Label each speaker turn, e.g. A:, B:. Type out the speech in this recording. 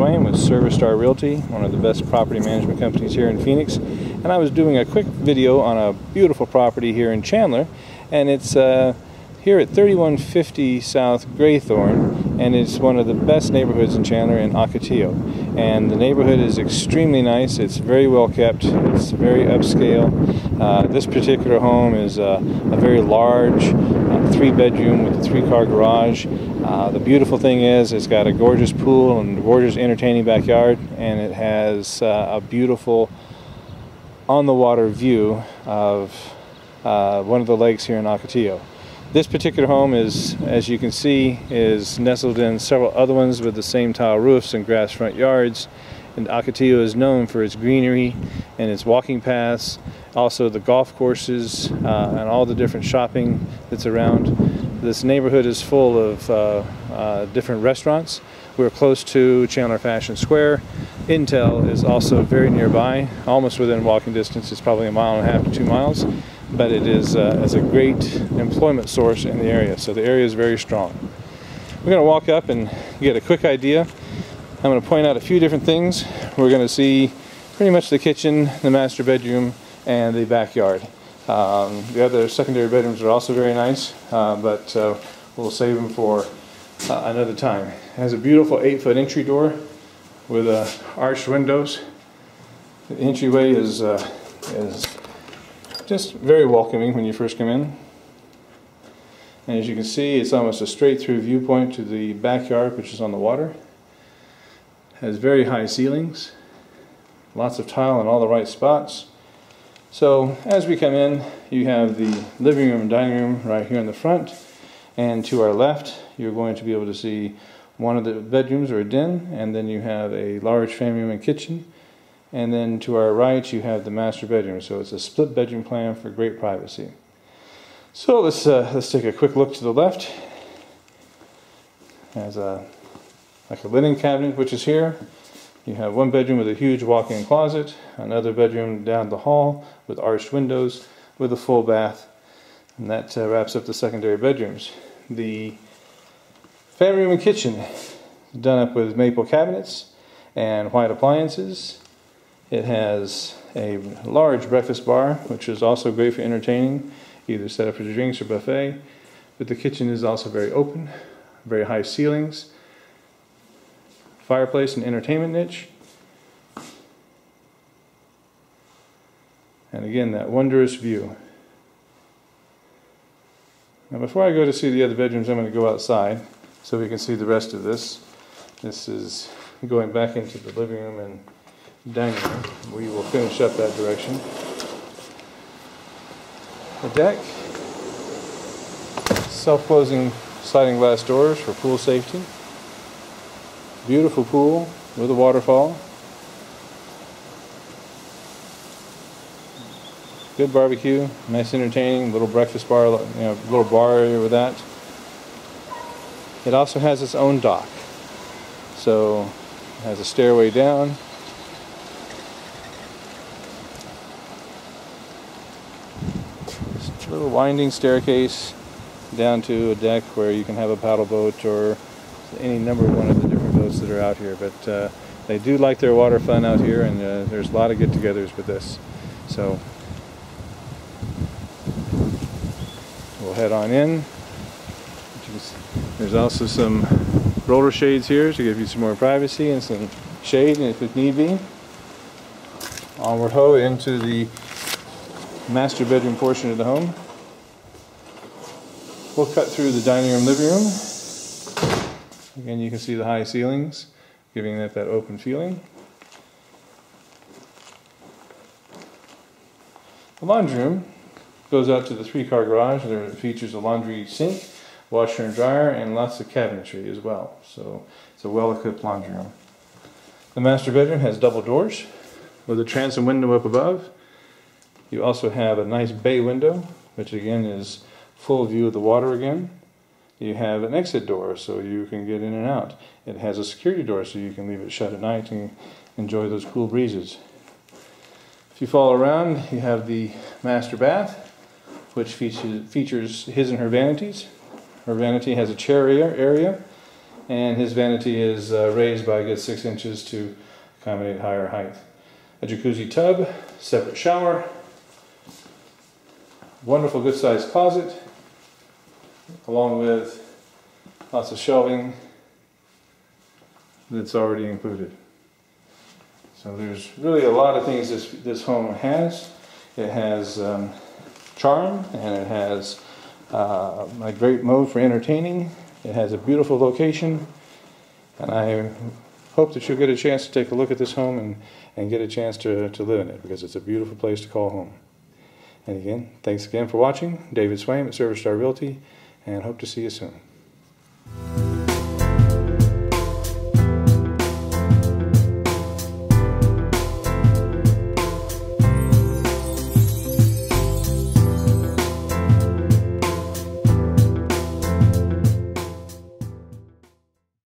A: Swaim with Service Star Realty, one of the best property management companies here in Phoenix. And I was doing a quick video on a beautiful property here in Chandler, and it's uh, here at 3150 South Greythorne, and it's one of the best neighborhoods in Chandler in Ocotillo. And the neighborhood is extremely nice. It's very well kept. It's very upscale. Uh, this particular home is uh, a very large uh, three-bedroom with a three-car garage. Uh, the beautiful thing is it's got a gorgeous pool and gorgeous entertaining backyard, and it has uh, a beautiful on-the-water view of uh, one of the lakes here in Ocotillo. This particular home is, as you can see, is nestled in several other ones with the same tile roofs and grass front yards. And Ocotillo is known for its greenery and its walking paths, also the golf courses uh, and all the different shopping that's around. This neighborhood is full of uh, uh, different restaurants. We're close to Chandler Fashion Square. Intel is also very nearby, almost within walking distance. It's probably a mile and a half to two miles but it is, uh, is a great employment source in the area. So the area is very strong. We're going to walk up and get a quick idea. I'm going to point out a few different things. We're going to see pretty much the kitchen, the master bedroom, and the backyard. Um, the other secondary bedrooms are also very nice, uh, but uh, we'll save them for uh, another time. It has a beautiful 8 foot entry door with uh, arched windows. The entryway is, uh, is just very welcoming when you first come in. And as you can see, it's almost a straight through viewpoint to the backyard, which is on the water. It Has very high ceilings, lots of tile in all the right spots. So as we come in, you have the living room and dining room right here in the front. And to our left, you're going to be able to see one of the bedrooms or a den, and then you have a large family room and kitchen and then to our right, you have the master bedroom. So it's a split bedroom plan for great privacy. So let's, uh, let's take a quick look to the left. Has a, like a linen cabinet, which is here. You have one bedroom with a huge walk-in closet, another bedroom down the hall with arched windows with a full bath. And that uh, wraps up the secondary bedrooms. The family room and kitchen done up with maple cabinets and white appliances it has a large breakfast bar, which is also great for entertaining, either set up for drinks or buffet. But the kitchen is also very open, very high ceilings, fireplace and entertainment niche. And again, that wondrous view. Now before I go to see the other bedrooms, I'm going to go outside so we can see the rest of this. This is going back into the living room and dining room. We will finish up that direction. The deck, self-closing sliding glass doors for pool safety. Beautiful pool with a waterfall. Good barbecue, nice entertaining, little breakfast bar, you know, little bar area with that. It also has its own dock. So it has a stairway down, little winding staircase down to a deck where you can have a paddle boat or any number one of the that are out here. But uh, they do like their water fun out here, and uh, there's a lot of get-togethers with this. So we'll head on in. There's also some roller shades here to give you some more privacy and some shade if it need be. Onward ho into the master bedroom portion of the home. We'll cut through the dining room, living room. Again, you can see the high ceilings, giving it that open feeling. The laundry room goes out to the three-car garage. There features a laundry sink, washer and dryer, and lots of cabinetry as well. So it's a well-equipped laundry room. The master bedroom has double doors with a transom window up above you also have a nice bay window, which again is full view of the water again. You have an exit door so you can get in and out. It has a security door so you can leave it shut at night and enjoy those cool breezes. If you follow around, you have the master bath, which features, his and her vanities. Her vanity has a chair area, and his vanity is uh, raised by a good six inches to accommodate higher height. A jacuzzi tub, separate shower, wonderful good sized closet, along with lots of shelving that's already included. So there's really a lot of things this, this home has. It has um, charm and it has uh, a great mode for entertaining. It has a beautiful location and I hope that you'll get a chance to take a look at this home and, and get a chance to, to live in it because it's a beautiful place to call home. And again, thanks again for watching. David Swaim at Service Star Realty and hope to see you soon.